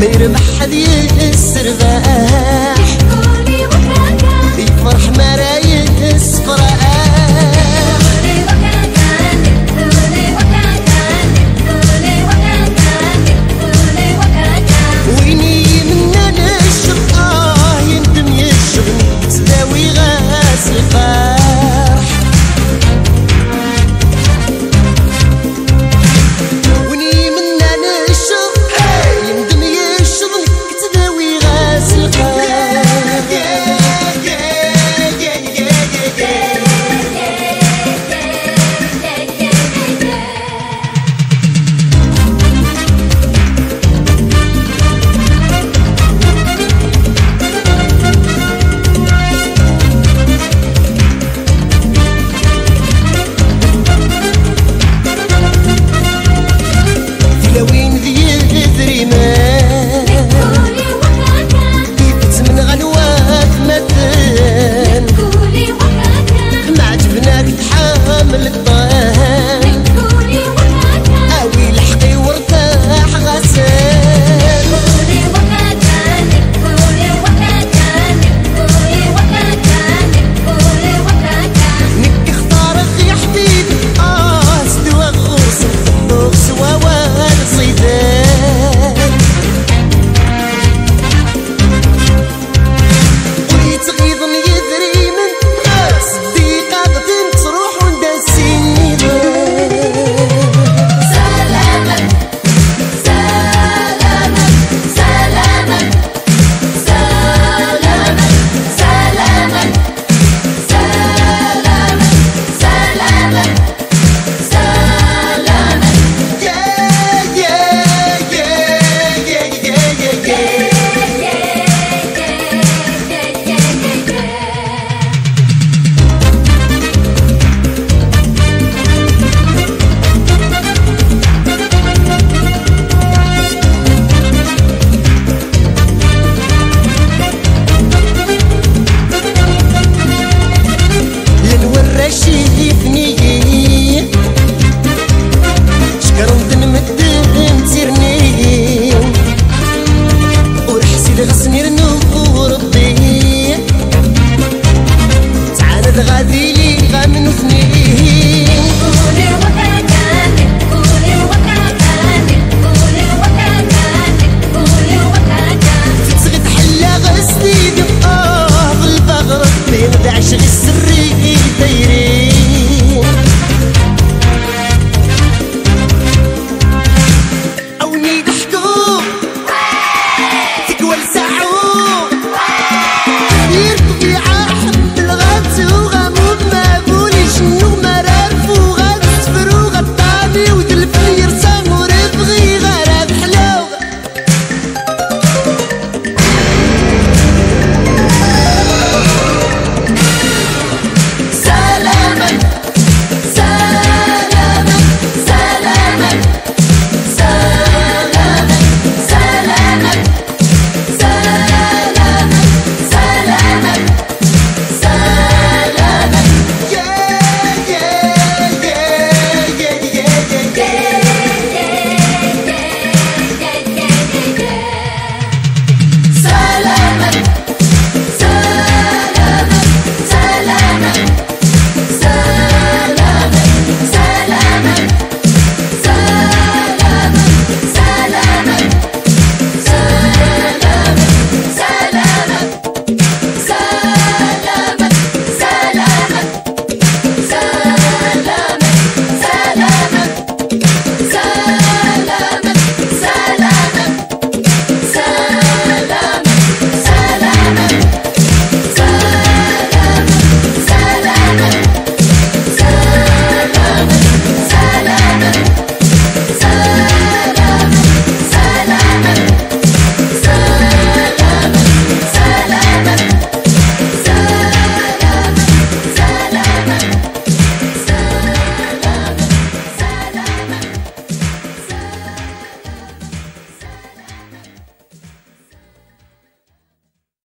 بيربح حد يسر بقى.